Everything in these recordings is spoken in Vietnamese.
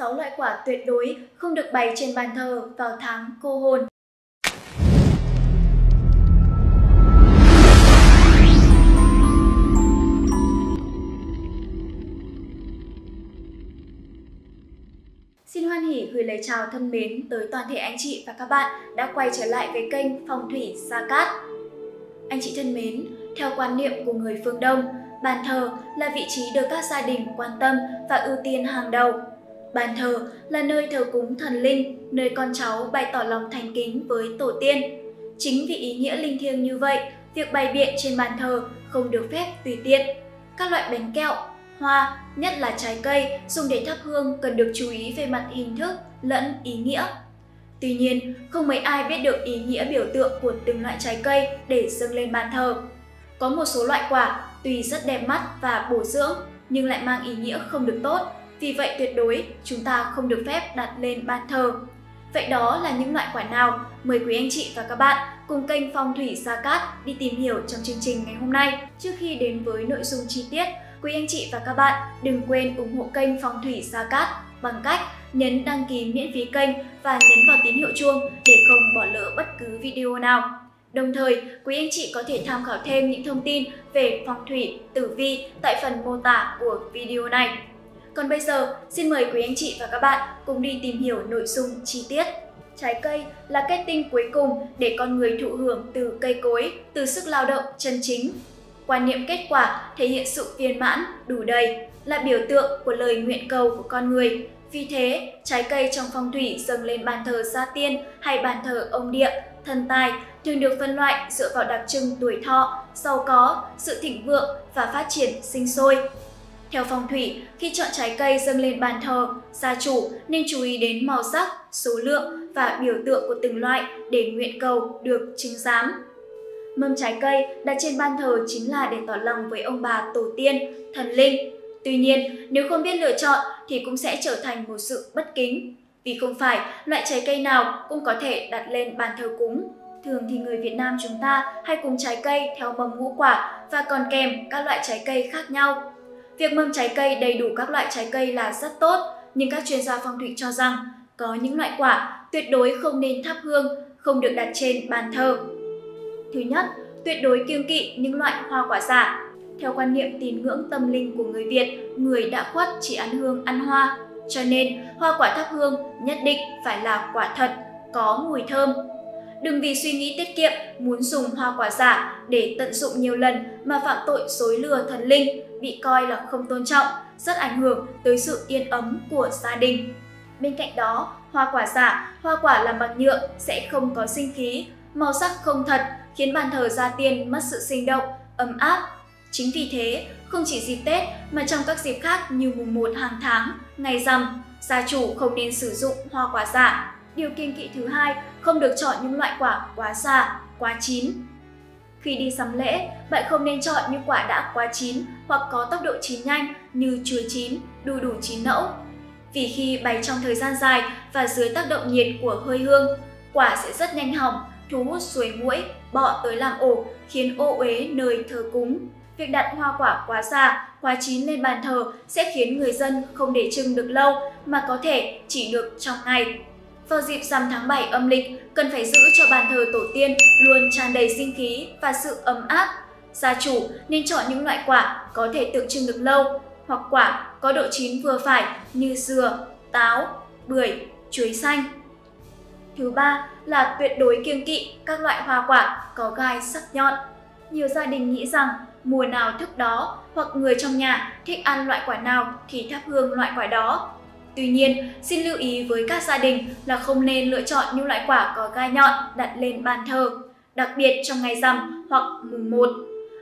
6 loại quả tuyệt đối không được bày trên bàn thờ vào tháng cô hồn. Xin hoan hỉ gửi lời chào thân mến tới toàn thể anh chị và các bạn đã quay trở lại với kênh Phong thủy Sa Cát. Anh chị thân mến, theo quan niệm của người phương Đông, bàn thờ là vị trí được các gia đình quan tâm và ưu tiên hàng đầu. Bàn thờ là nơi thờ cúng thần linh, nơi con cháu bày tỏ lòng thành kính với tổ tiên. Chính vì ý nghĩa linh thiêng như vậy, việc bày biện trên bàn thờ không được phép tùy tiện. Các loại bánh kẹo, hoa, nhất là trái cây dùng để thắp hương cần được chú ý về mặt hình thức lẫn ý nghĩa. Tuy nhiên, không mấy ai biết được ý nghĩa biểu tượng của từng loại trái cây để dâng lên bàn thờ. Có một số loại quả tuy rất đẹp mắt và bổ dưỡng nhưng lại mang ý nghĩa không được tốt, vì vậy tuyệt đối chúng ta không được phép đặt lên bàn thờ. Vậy đó là những loại quả nào? Mời quý anh chị và các bạn cùng kênh Phong Thủy Gia Cát đi tìm hiểu trong chương trình ngày hôm nay. Trước khi đến với nội dung chi tiết, quý anh chị và các bạn đừng quên ủng hộ kênh Phong Thủy Gia Cát bằng cách nhấn đăng ký miễn phí kênh và nhấn vào tín hiệu chuông để không bỏ lỡ bất cứ video nào. Đồng thời, quý anh chị có thể tham khảo thêm những thông tin về phong thủy, tử vi tại phần mô tả của video này. Còn bây giờ, xin mời quý anh chị và các bạn cùng đi tìm hiểu nội dung chi tiết. Trái cây là kết tinh cuối cùng để con người thụ hưởng từ cây cối, từ sức lao động chân chính. Quan niệm kết quả thể hiện sự viên mãn, đủ đầy, là biểu tượng của lời nguyện cầu của con người. Vì thế, trái cây trong phong thủy dâng lên bàn thờ gia tiên hay bàn thờ ông địa, thần tài thường được phân loại dựa vào đặc trưng tuổi thọ, giàu có, sự thịnh vượng và phát triển sinh sôi. Theo phong thủy, khi chọn trái cây dâng lên bàn thờ, gia chủ nên chú ý đến màu sắc, số lượng và biểu tượng của từng loại để nguyện cầu được chứng giám. Mâm trái cây đặt trên ban thờ chính là để tỏ lòng với ông bà tổ tiên, thần linh. Tuy nhiên, nếu không biết lựa chọn thì cũng sẽ trở thành một sự bất kính, vì không phải loại trái cây nào cũng có thể đặt lên bàn thờ cúng. Thường thì người Việt Nam chúng ta hay cúng trái cây theo mâm ngũ quả và còn kèm các loại trái cây khác nhau. Việc mâm trái cây đầy đủ các loại trái cây là rất tốt, nhưng các chuyên gia phong thủy cho rằng có những loại quả tuyệt đối không nên thắp hương, không được đặt trên bàn thờ. Thứ nhất, tuyệt đối kiêng kỵ những loại hoa quả giả. Theo quan niệm tín ngưỡng tâm linh của người Việt, người đã khuất chỉ ăn hương ăn hoa, cho nên hoa quả thắp hương nhất định phải là quả thật, có mùi thơm. Đừng vì suy nghĩ tiết kiệm muốn dùng hoa quả giả để tận dụng nhiều lần mà phạm tội dối lừa thần linh, bị coi là không tôn trọng, rất ảnh hưởng tới sự yên ấm của gia đình. Bên cạnh đó, hoa quả giả, hoa quả làm bằng nhựa sẽ không có sinh khí, màu sắc không thật, khiến bàn thờ gia tiên mất sự sinh động, ấm áp. Chính vì thế, không chỉ dịp Tết mà trong các dịp khác như mùng 1 hàng tháng, ngày rằm, gia chủ không nên sử dụng hoa quả giả. Điều kiêng kỵ thứ hai, không được chọn những loại quả quá già, quá chín. Khi đi sắm lễ, bạn không nên chọn những quả đã quá chín hoặc có tốc độ chín nhanh như chuối chín, đu đủ chín nẫu. Vì khi bày trong thời gian dài và dưới tác động nhiệt của hơi hương, quả sẽ rất nhanh hỏng, thu hút suối muỗi, bọ tới làm ổ, khiến ô uế nơi thờ cúng. Việc đặt hoa quả quá già, quá chín lên bàn thờ sẽ khiến người dân không để trưng được lâu mà có thể chỉ được trong ngày. Vào dịp rằm tháng 7 âm lịch, cần phải giữ cho bàn thờ tổ tiên luôn tràn đầy sinh khí và sự ấm áp. Gia chủ nên chọn những loại quả có thể tượng trưng được lâu hoặc quả có độ chín vừa phải như dừa, táo, bưởi, chuối xanh. Thứ ba là tuyệt đối kiêng kỵ các loại hoa quả có gai sắc nhọn. Nhiều gia đình nghĩ rằng mùa nào thức đó hoặc người trong nhà thích ăn loại quả nào thì thắp hương loại quả đó. Tuy nhiên, xin lưu ý với các gia đình là không nên lựa chọn những loại quả có gai nhọn đặt lên bàn thờ, đặc biệt trong ngày rằm hoặc mùng 1.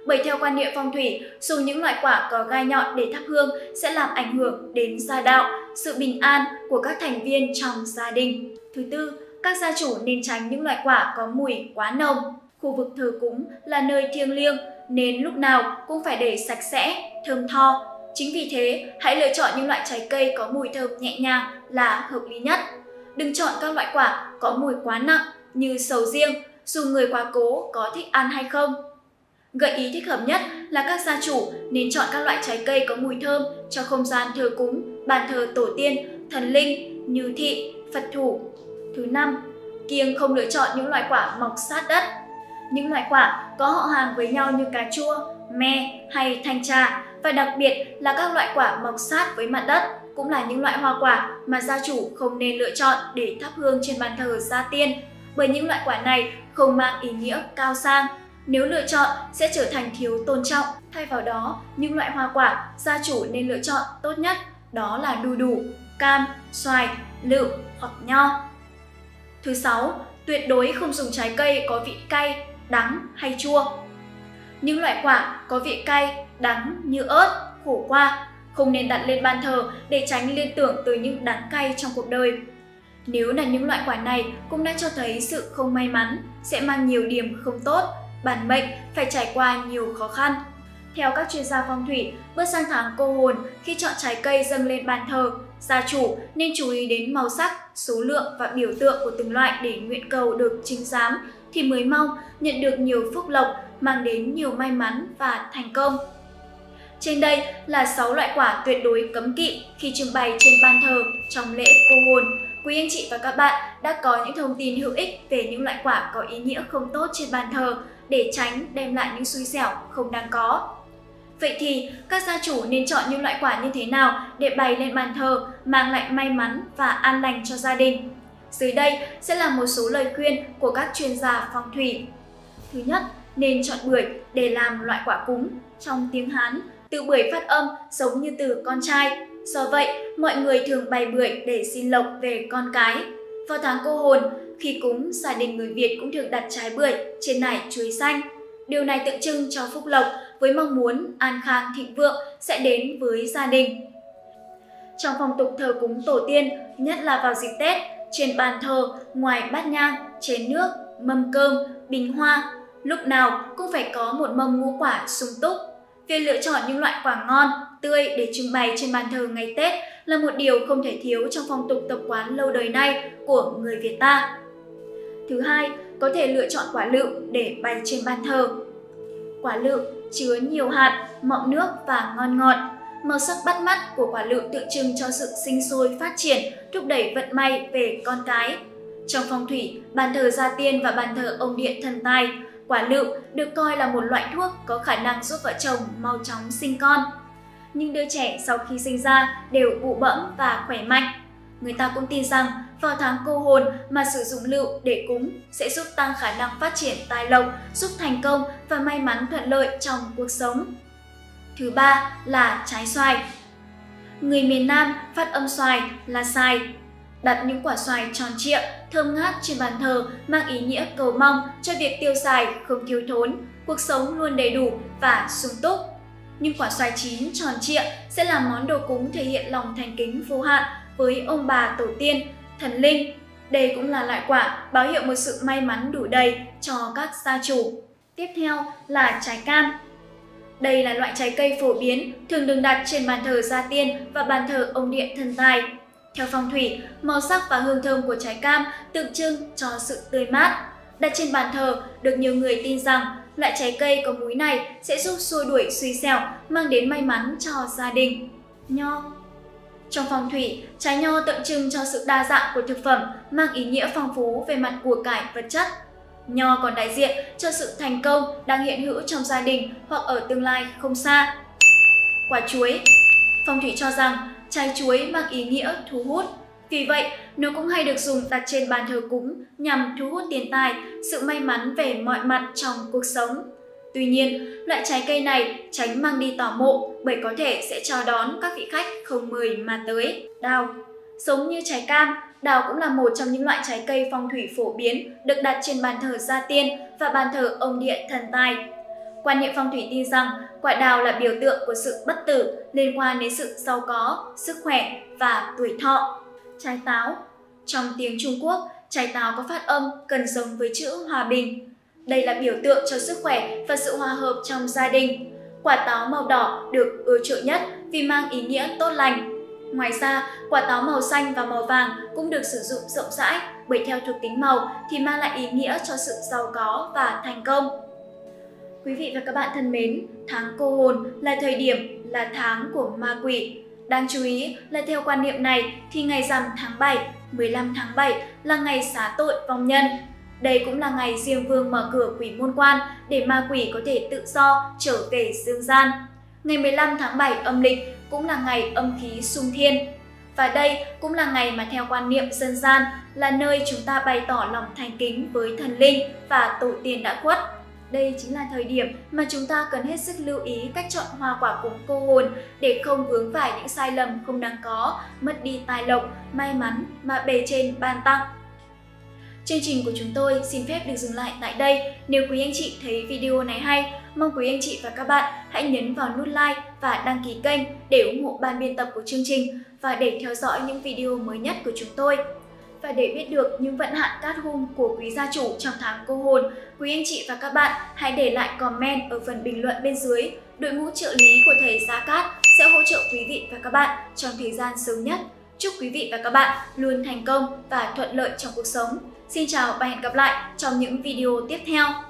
Bởi theo quan niệm phong thủy, dùng những loại quả có gai nhọn để thắp hương sẽ làm ảnh hưởng đến gia đạo, sự bình an của các thành viên trong gia đình. Thứ tư, các gia chủ nên tránh những loại quả có mùi quá nồng. Khu vực thờ cúng là nơi thiêng liêng nên lúc nào cũng phải để sạch sẽ, thơm tho. Chính vì thế, hãy lựa chọn những loại trái cây có mùi thơm nhẹ nhàng là hợp lý nhất. Đừng chọn các loại quả có mùi quá nặng như sầu riêng, dù người quá cố có thích ăn hay không. Gợi ý thích hợp nhất là các gia chủ nên chọn các loại trái cây có mùi thơm cho không gian thờ cúng, bàn thờ tổ tiên thần linh như thị, Phật thủ. Thứ năm, kiêng không lựa chọn những loại quả mọc sát đất. Những loại quả có họ hàng với nhau như cà chua, me hay thanh trà và đặc biệt là các loại quả mọc sát với mặt đất cũng là những loại hoa quả mà gia chủ không nên lựa chọn để thắp hương trên bàn thờ gia tiên bởi những loại quả này không mang ý nghĩa cao sang. Nếu lựa chọn sẽ trở thành thiếu tôn trọng. Thay vào đó, những loại hoa quả gia chủ nên lựa chọn tốt nhất đó là đu đủ, cam, xoài, lựu hoặc nho. Thứ sáu, tuyệt đối không dùng trái cây có vị cay, đắng hay chua. Những loại quả có vị cay, đắng như ớt, khổ qua không nên đặt lên bàn thờ để tránh liên tưởng tới những đắng cay trong cuộc đời. Nếu là những loại quả này cũng đã cho thấy sự không may mắn, sẽ mang nhiều điểm không tốt, bản mệnh phải trải qua nhiều khó khăn. Theo các chuyên gia phong thủy, bước sang tháng cô hồn, khi chọn trái cây dâng lên bàn thờ, gia chủ nên chú ý đến màu sắc, số lượng và biểu tượng của từng loại để nguyện cầu được chính giám thì mới mong nhận được nhiều phúc lộc, mang đến nhiều may mắn và thành công. Trên đây là 6 loại quả tuyệt đối cấm kỵ khi trưng bày trên ban thờ trong lễ cô hồn. Quý anh chị và các bạn đã có những thông tin hữu ích về những loại quả có ý nghĩa không tốt trên bàn thờ để tránh đem lại những xui xẻo không đáng có. Vậy thì các gia chủ nên chọn những loại quả như thế nào để bày lên bàn thờ mang lại may mắn và an lành cho gia đình? Dưới đây sẽ là một số lời khuyên của các chuyên gia phong thủy. Thứ nhất, nên chọn bưởi để làm loại quả cúng. Trong tiếng Hán, từ bưởi phát âm giống như từ con trai. Do vậy, mọi người thường bày bưởi để xin lộc về con cái. Vào tháng cô hồn, khi cúng, gia đình người Việt cũng thường đặt trái bưởi trên nải chuối xanh. Điều này tượng trưng cho phúc lộc với mong muốn an khang thịnh vượng sẽ đến với gia đình. Trong phong tục thờ cúng tổ tiên, nhất là vào dịp Tết, trên bàn thờ, ngoài bát nhang, chén nước, mâm cơm, bình hoa, lúc nào cũng phải có một mâm ngũ quả sung túc Việc lựa chọn những loại quả ngon, tươi để trưng bày trên bàn thờ ngày Tết là một điều không thể thiếu trong phong tục tập quán lâu đời nay của người Việt ta. Thứ hai, có thể lựa chọn quả lựu để bày trên bàn thờ. Quả lựu chứa nhiều hạt, mọng nước và ngon ngọt. Màu sắc bắt mắt của quả lựu tượng trưng cho sự sinh sôi phát triển, thúc đẩy vận may về con cái. Trong phong thủy, bàn thờ gia tiên và bàn thờ ông điện thần tài Quả lựu được coi là một loại thuốc có khả năng giúp vợ chồng mau chóng sinh con. Nhưng đứa trẻ sau khi sinh ra đều bụ bẫm và khỏe mạnh. Người ta cũng tin rằng vào tháng cô hồn mà sử dụng lựu để cúng sẽ giúp tăng khả năng phát triển tài lộc, giúp thành công và may mắn thuận lợi trong cuộc sống. Thứ ba là trái xoài. Người miền Nam phát âm xoài là sai, đặt những quả xoài tròn trịa, thơm ngát trên bàn thờ mang ý nghĩa cầu mong cho việc tiêu xài không thiếu thốn, cuộc sống luôn đầy đủ và sung túc. Nhưng quả xoài chín tròn trịa sẽ là món đồ cúng thể hiện lòng thành kính vô hạn với ông bà tổ tiên, thần linh. Đây cũng là loại quả báo hiệu một sự may mắn đủ đầy cho các gia chủ. Tiếp theo là trái cam. Đây là loại trái cây phổ biến, thường được đặt trên bàn thờ gia tiên và bàn thờ ông điện thần tài theo phong thủy, màu sắc và hương thơm của trái cam tượng trưng cho sự tươi mát. Đặt trên bàn thờ, được nhiều người tin rằng loại trái cây có múi này sẽ giúp xua đuổi suy xẻo, mang đến may mắn cho gia đình. Nho Trong phong thủy, trái nho tượng trưng cho sự đa dạng của thực phẩm, mang ý nghĩa phong phú về mặt của cải vật chất. Nho còn đại diện cho sự thành công đang hiện hữu trong gia đình hoặc ở tương lai không xa. Quả chuối Phong thủy cho rằng trái chuối mang ý nghĩa thu hút. Vì vậy, nó cũng hay được dùng đặt trên bàn thờ cúng nhằm thu hút tiền tài, sự may mắn về mọi mặt trong cuộc sống. Tuy nhiên, loại trái cây này tránh mang đi tỏ mộ bởi có thể sẽ chào đón các vị khách không mời mà tới. Đào Giống như trái cam, đào cũng là một trong những loại trái cây phong thủy phổ biến được đặt trên bàn thờ gia tiên và bàn thờ ông địa thần tài Quan niệm phong thủy tin rằng quả đào là biểu tượng của sự bất tử liên quan đến sự giàu có, sức khỏe và tuổi thọ. Trái táo Trong tiếng Trung Quốc, trái táo có phát âm cần giống với chữ hòa bình. Đây là biểu tượng cho sức khỏe và sự hòa hợp trong gia đình. Quả táo màu đỏ được ưa chuộng nhất vì mang ý nghĩa tốt lành. Ngoài ra, quả táo màu xanh và màu vàng cũng được sử dụng rộng rãi bởi theo thuộc tính màu thì mang lại ý nghĩa cho sự giàu có và thành công. Quý vị và các bạn thân mến, tháng cô hồn là thời điểm là tháng của ma quỷ. Đáng chú ý là theo quan niệm này thì ngày rằm tháng 7, 15 tháng 7 là ngày xá tội vong nhân. Đây cũng là ngày Diêm Vương mở cửa quỷ môn quan để ma quỷ có thể tự do trở về dương gian. Ngày 15 tháng 7 âm lịch cũng là ngày âm khí sung thiên. Và đây cũng là ngày mà theo quan niệm dân gian là nơi chúng ta bày tỏ lòng thành kính với thần linh và tổ tiên đã khuất. Đây chính là thời điểm mà chúng ta cần hết sức lưu ý cách chọn hoa quả cúng cô hồn để không vướng phải những sai lầm không đáng có, mất đi tài lộc, may mắn mà bề trên ban tặng. Chương trình của chúng tôi xin phép được dừng lại tại đây. Nếu quý anh chị thấy video này hay, mong quý anh chị và các bạn hãy nhấn vào nút like và đăng ký kênh để ủng hộ ban biên tập của chương trình và để theo dõi những video mới nhất của chúng tôi. Và để biết được những vận hạn cát hung của quý gia chủ trong tháng cô hồn, quý anh chị và các bạn hãy để lại comment ở phần bình luận bên dưới. Đội ngũ trợ lý của thầy Gia Cát sẽ hỗ trợ quý vị và các bạn trong thời gian sớm nhất. Chúc quý vị và các bạn luôn thành công và thuận lợi trong cuộc sống. Xin chào và hẹn gặp lại trong những video tiếp theo.